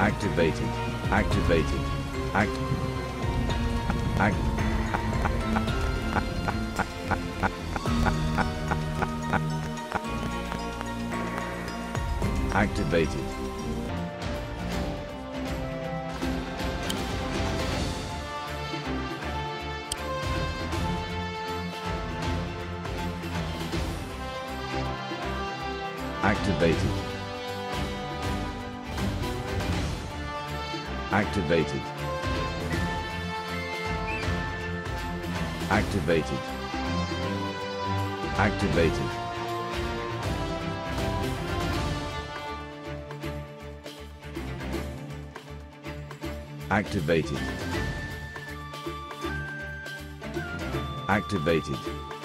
Activated. Activated. Act. Act. Activated. Activated. Activated. Activated. Activated. Activated. Activated.